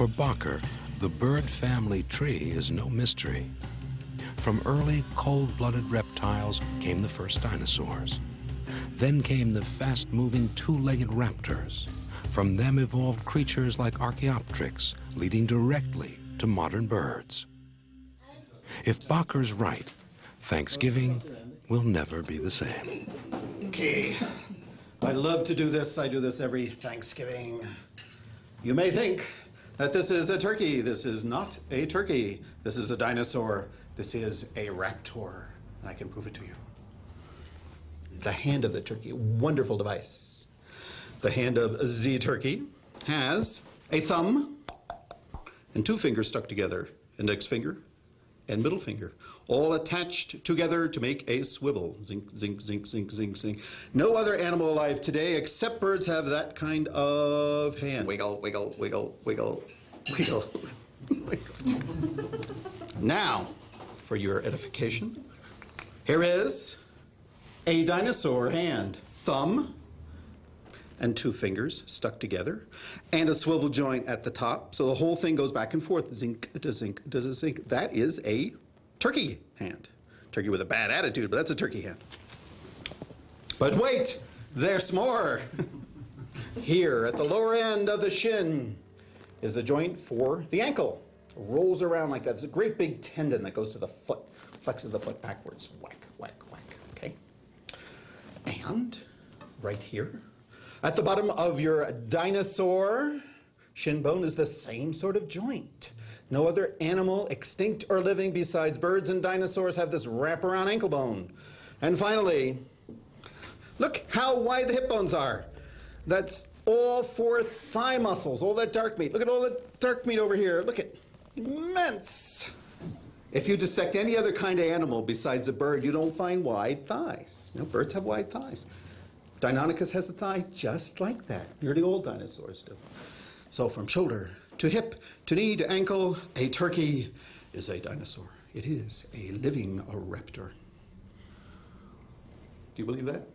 For Bakker, the bird family tree is no mystery. From early cold-blooded reptiles came the first dinosaurs. Then came the fast-moving two-legged raptors. From them evolved creatures like Archaeopteryx, leading directly to modern birds. If Bakker's right, Thanksgiving will never be the same. Okay. I love to do this. I do this every Thanksgiving. You may think that this is a turkey. This is not a turkey. This is a dinosaur. This is a raptor. And I can prove it to you. The hand of the turkey, wonderful device. The hand of Z turkey has a thumb and two fingers stuck together, index finger and middle finger, all attached together to make a swivel. Zink, zink, zink, zink, zink, zink. No other animal alive today except birds have that kind of hand. Wiggle, wiggle, wiggle, wiggle, wiggle. wiggle. now, for your edification, here is a dinosaur hand. Thumb, and two fingers stuck together, and a swivel joint at the top. So the whole thing goes back and forth, zinc to zinc to zinc. That is a turkey hand. Turkey with a bad attitude, but that's a turkey hand. But wait, there's more. Here at the lower end of the shin is the joint for the ankle. It rolls around like that. It's a great big tendon that goes to the foot, flexes the foot backwards. Whack, whack, whack. Okay? And right here at the bottom of your dinosaur shin bone is the same sort of joint. No other animal, extinct or living besides birds and dinosaurs, have this wraparound ankle bone. And finally, look how wide the hip bones are. That's all four thigh muscles, all that dark meat. Look at all the dark meat over here. Look at immense. If you dissect any other kind of animal besides a bird, you don't find wide thighs. You know, birds have wide thighs. Deinonychus has a thigh just like that. Nearly all dinosaurs do. So from shoulder to hip to knee to ankle, a turkey is a dinosaur. It is a living raptor. Do you believe that?